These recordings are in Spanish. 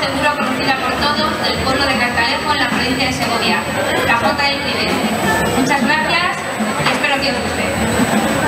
seguro conocida por todos del pueblo de Cartalejo en la provincia de Segovia, la Tridente. Muchas gracias y espero que os guste.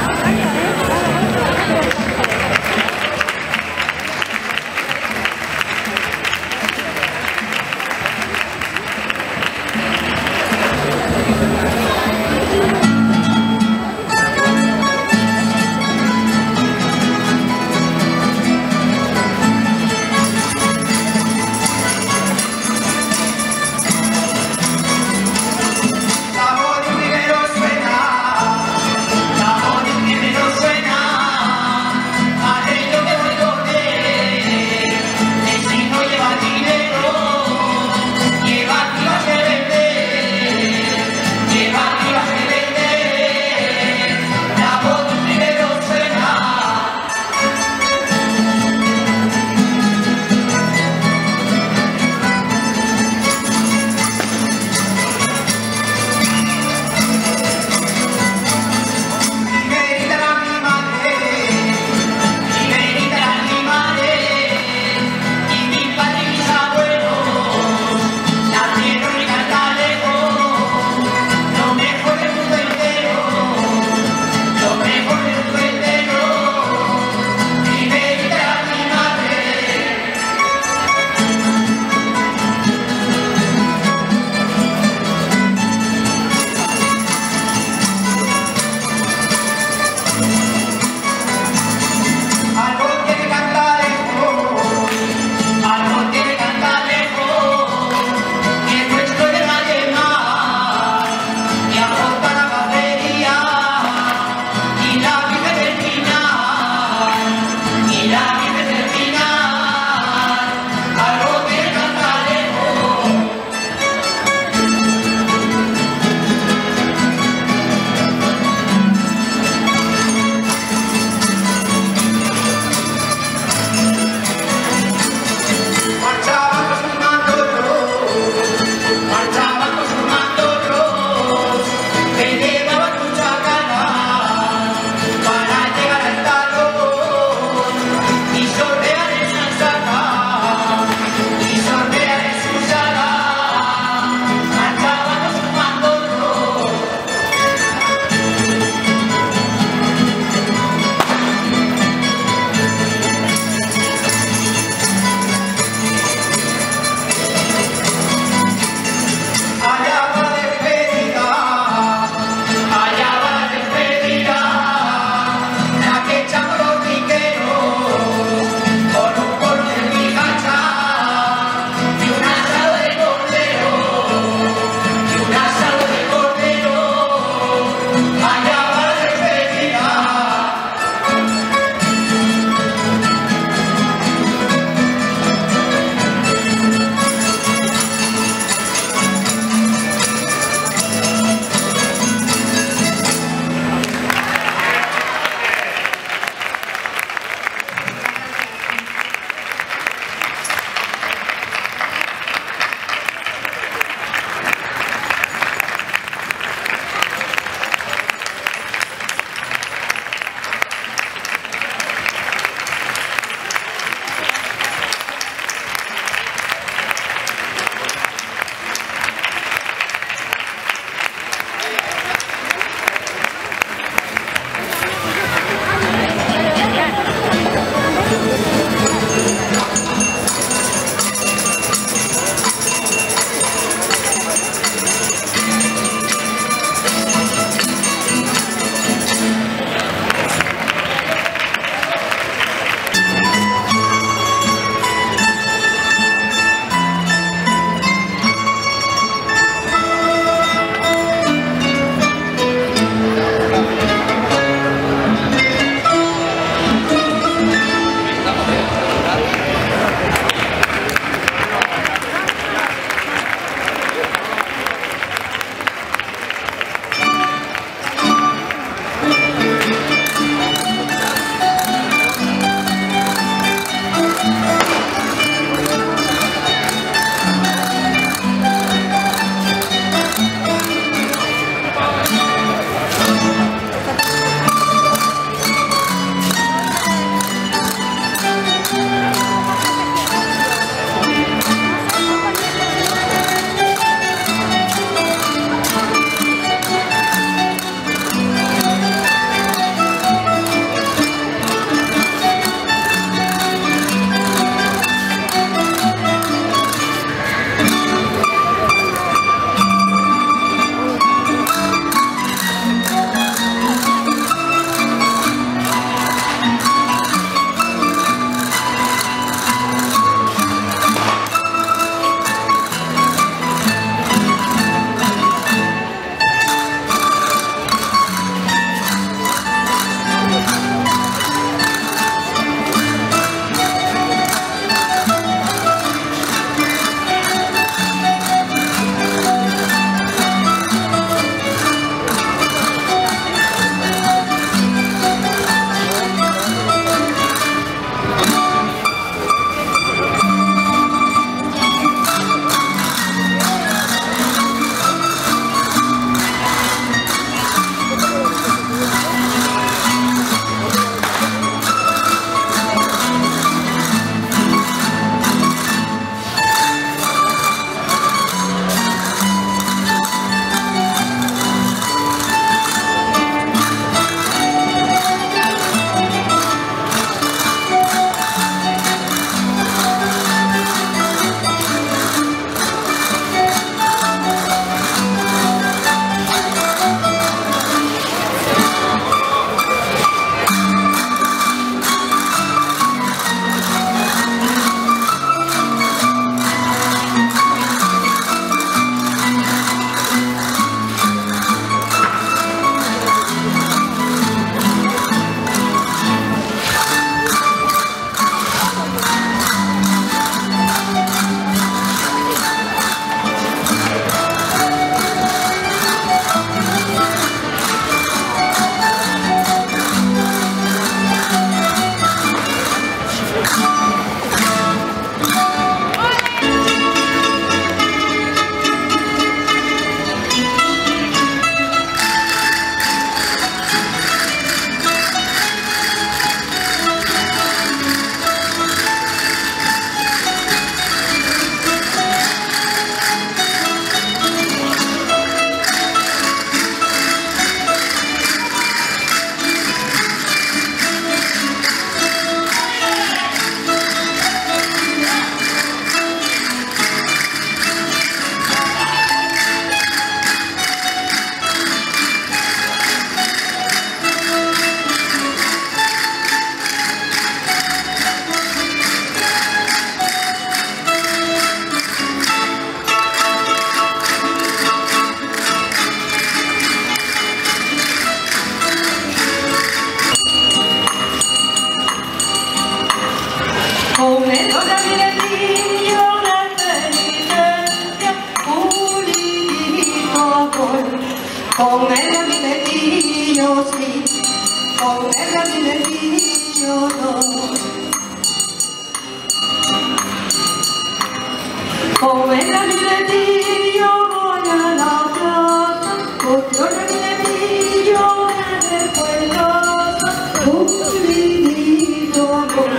Pulidito amor,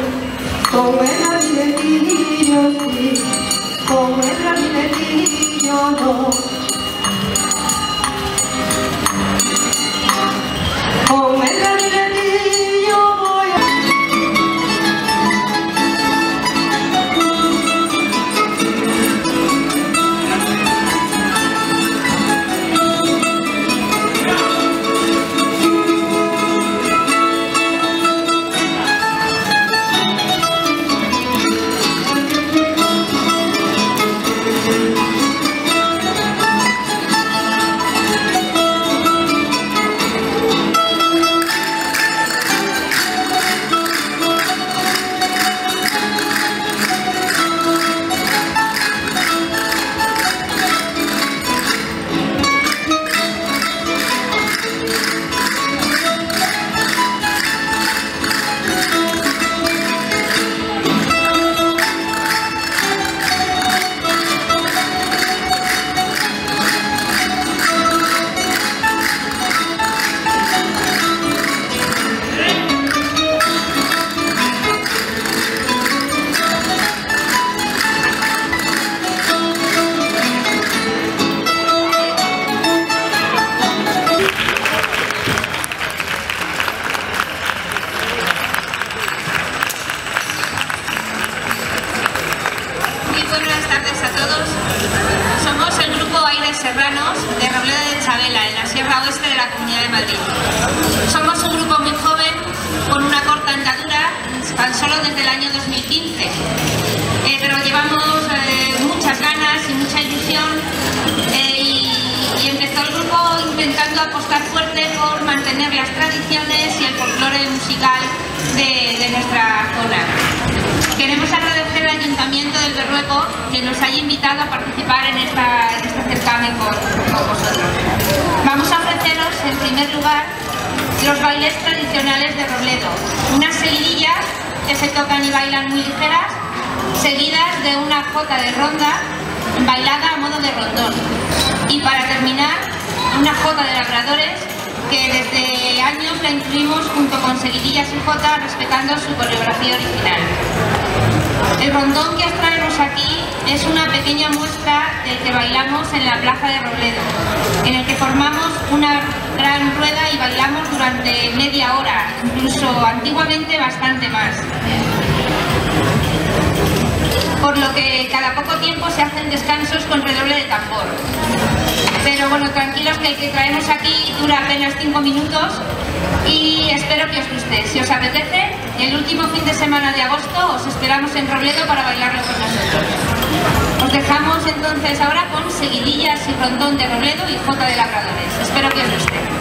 con el gabinetillo sí, con el gabinetillo no. Con año 2015. Eh, pero llevamos eh, muchas ganas y mucha ilusión eh, y, y empezó el grupo intentando apostar fuerte por mantener las tradiciones y el folclore musical de, de nuestra zona. Queremos agradecer al Ayuntamiento del Berrueco que nos haya invitado a participar en, esta, en este certamen con, con vosotros. Vamos a ofreceros, en primer lugar, los bailes tradicionales de Robledo. Unas seguidillas que se tocan y bailan muy ligeras, seguidas de una jota de ronda bailada a modo de rondón. Y para terminar, una jota de labradores que desde años la incluimos junto con seguidillas y jota respetando su coreografía original. El rondón que os traemos aquí es una pequeña muestra del que bailamos en la plaza de Robledo, en el que formamos una gran rueda y bailamos durante media hora, incluso antiguamente bastante más. Por lo que cada poco tiempo se hacen descansos con redoble de tambor. Pero bueno, tranquilos que el que traemos aquí dura apenas 5 minutos y espero que os guste. Si os apetece, el último fin de semana de agosto os esperamos en Robledo para bailarlo con nosotros. Os dejamos entonces ahora con seguidillas y rondón de Robledo y jota de labradores. Espero que os guste.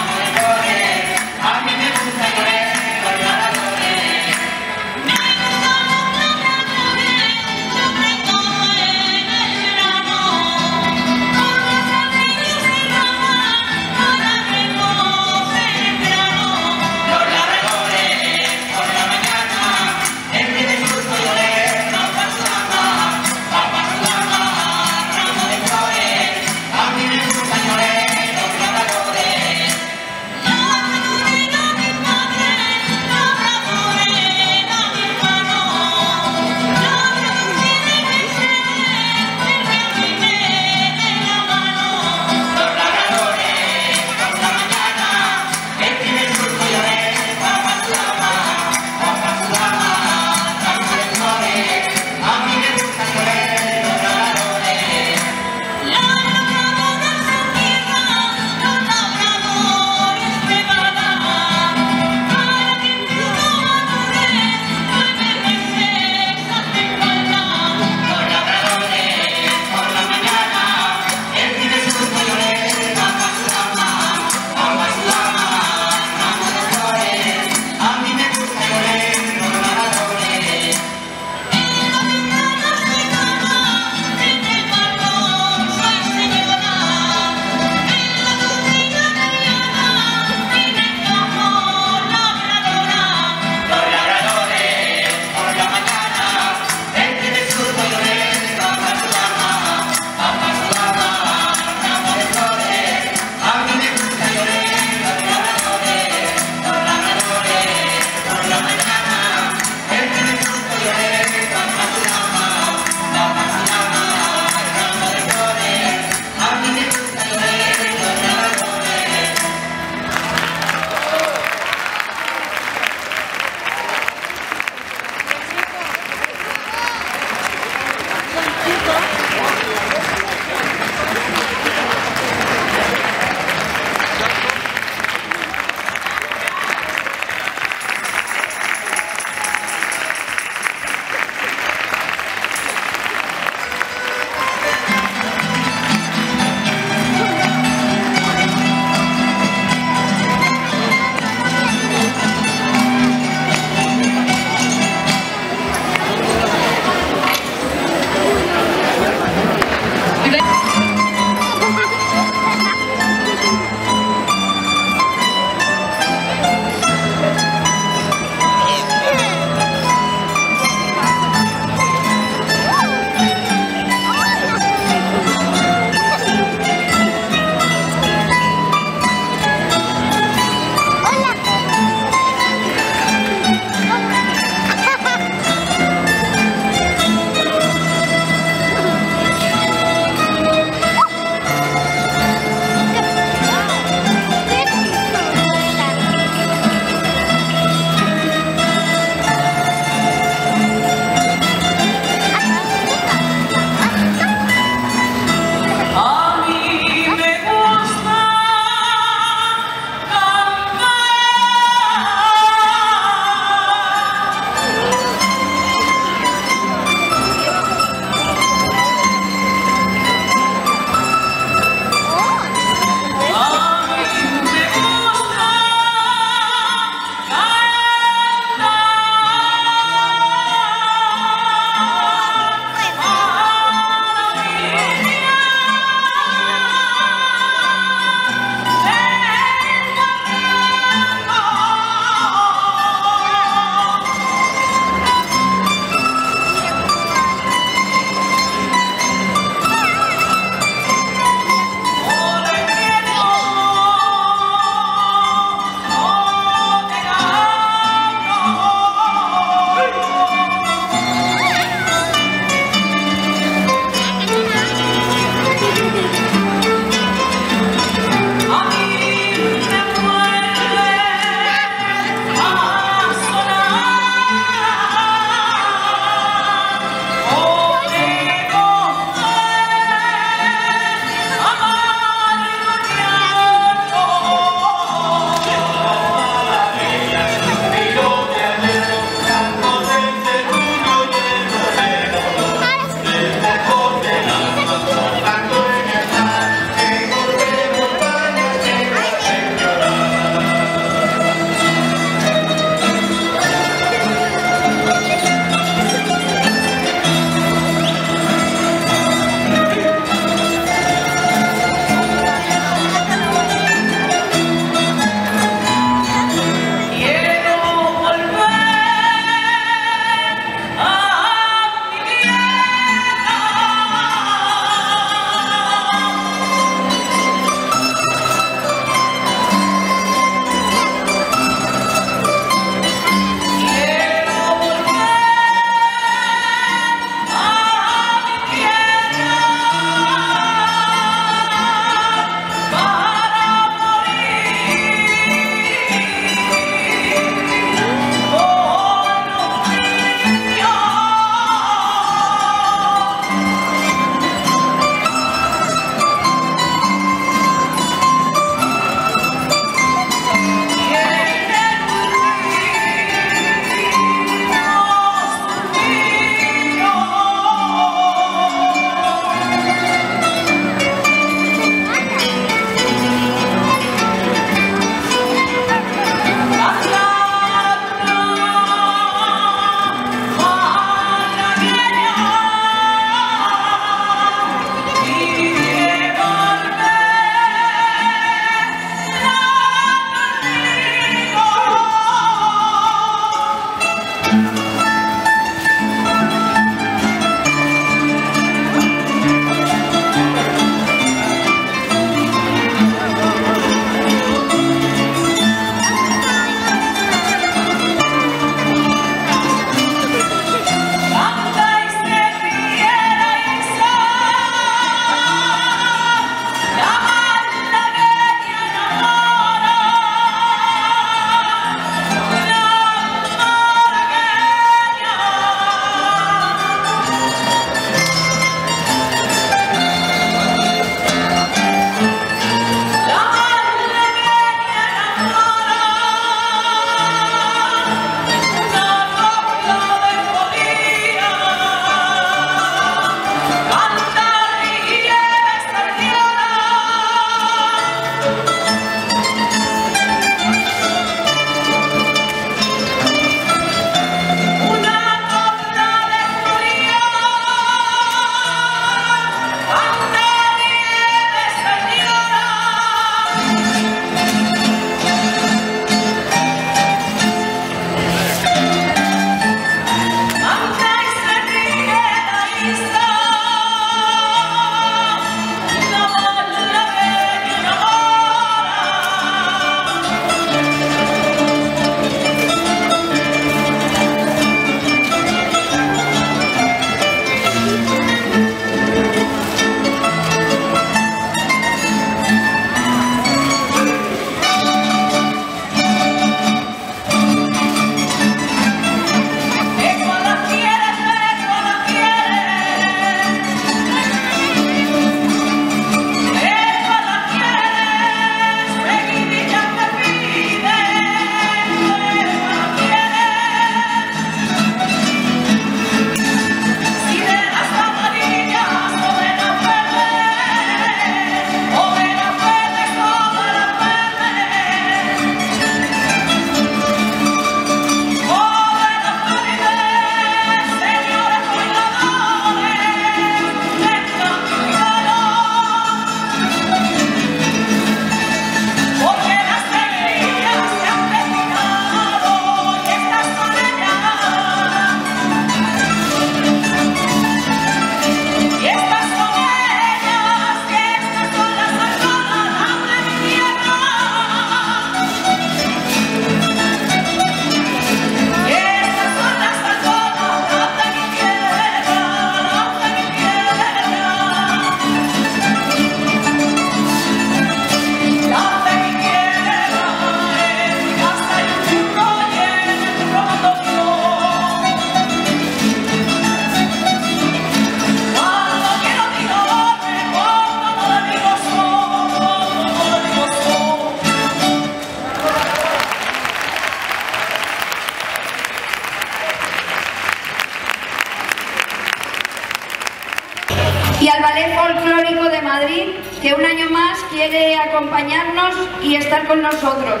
Estar con nosotros.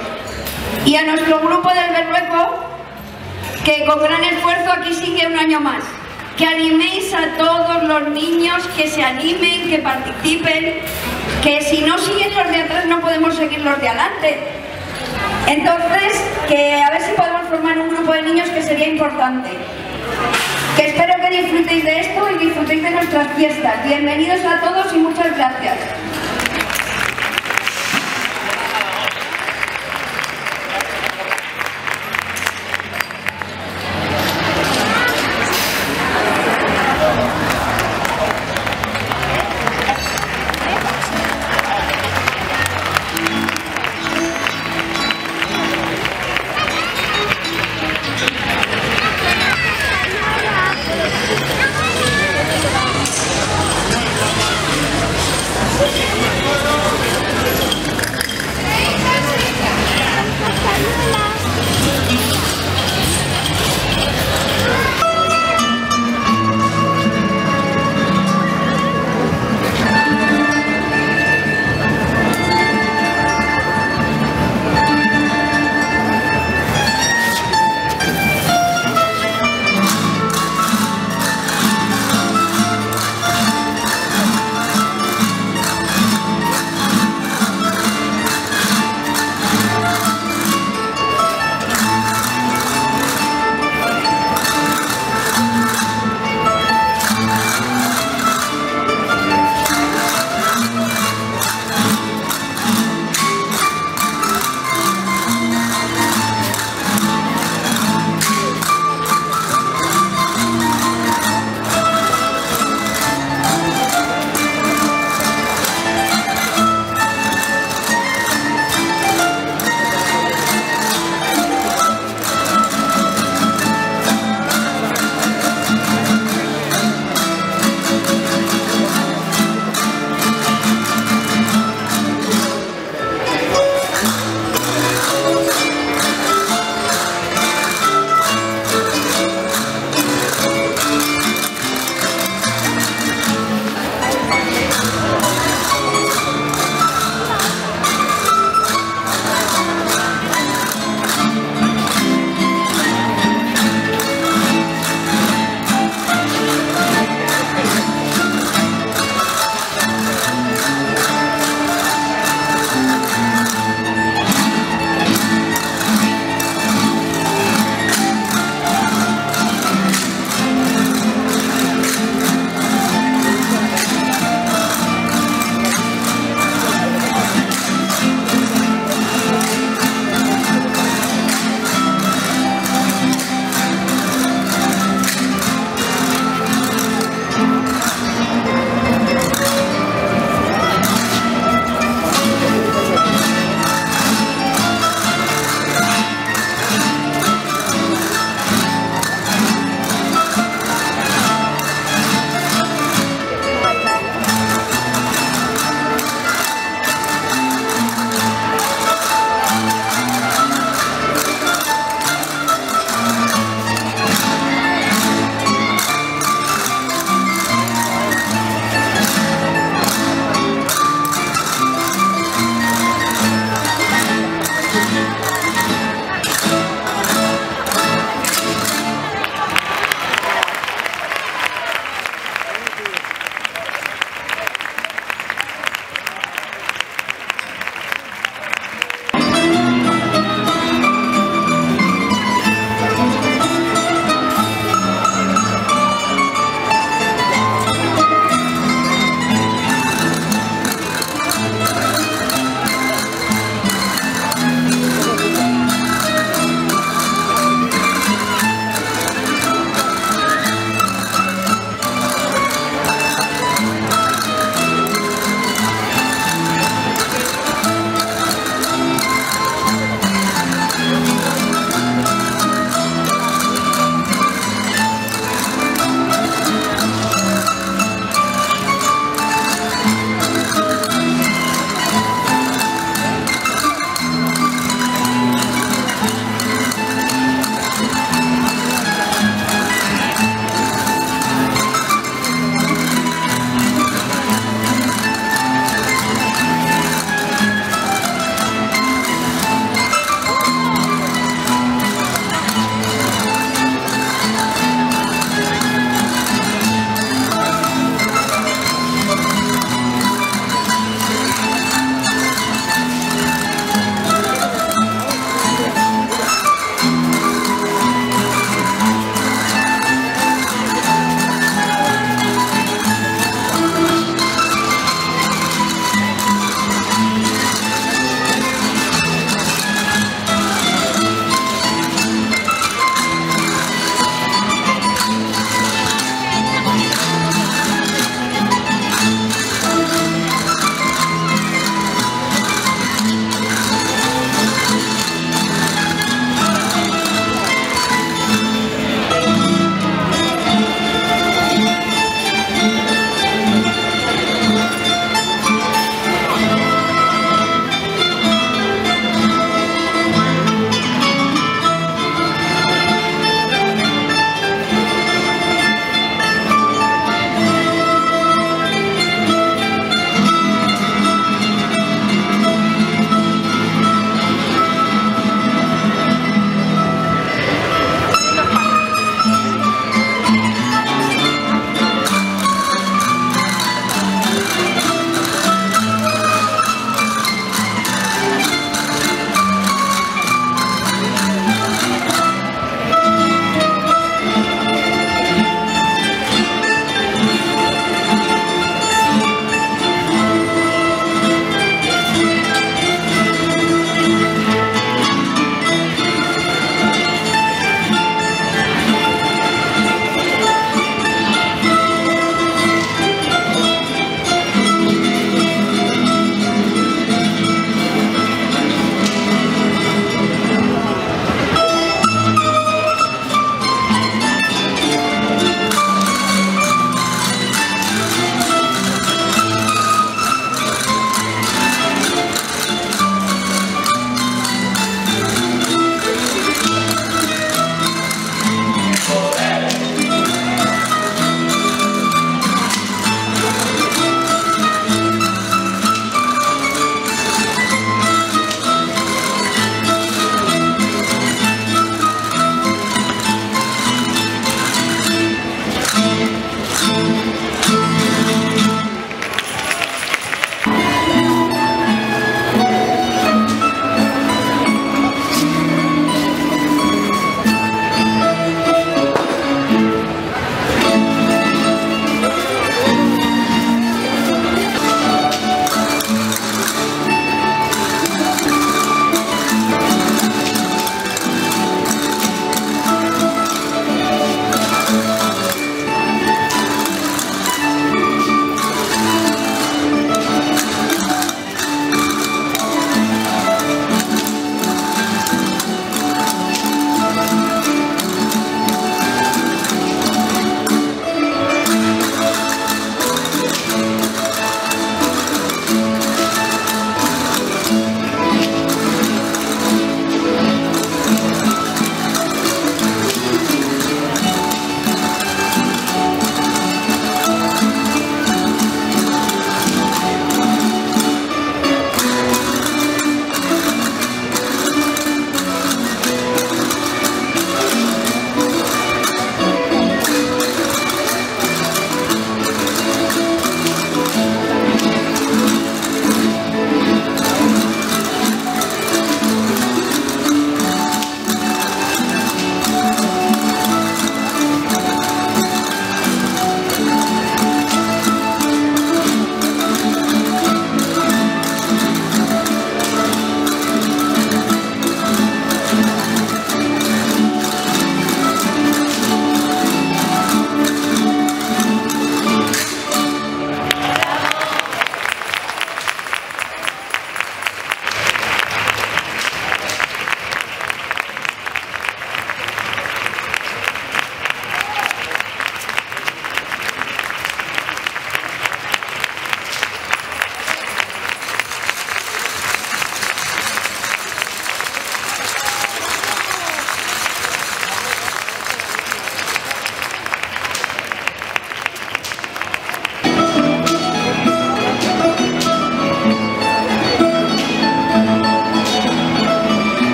Y a nuestro grupo del Berrueco, que con gran esfuerzo aquí sigue un año más. Que animéis a todos los niños, que se animen, que participen, que si no siguen los de atrás no podemos seguir los de adelante. Entonces, que a ver si podemos formar un grupo de niños que sería importante. Que espero que disfrutéis de esto y disfrutéis de nuestras fiestas. Bienvenidos a todos y muchas gracias.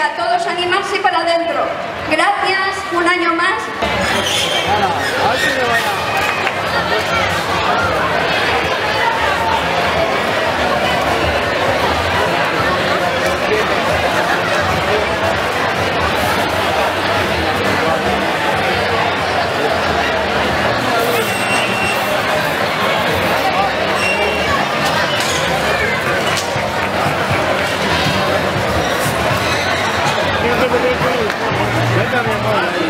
a todos animarse para adentro. Gracias, un año más. 这边帮我拿一下